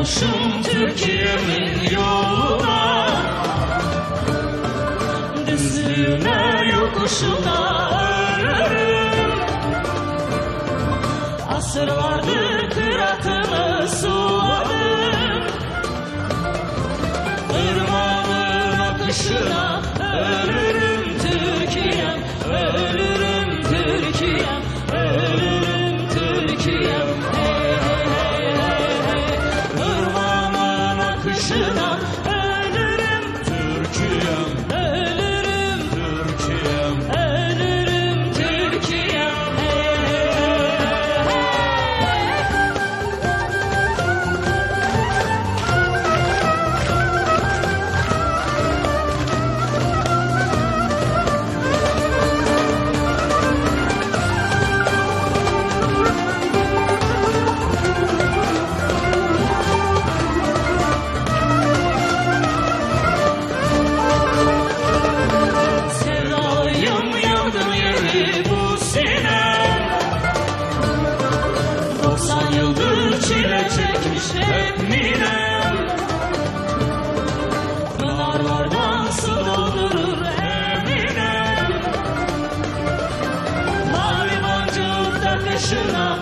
Kalmışım Türkiye'min yoluna. Düzlüğüne yokuşuna ölürüm Asırlardır kıratımı suladım Irmağın akışına ölürüm 是那。nasıl olur Emine Mavi boncuk takışına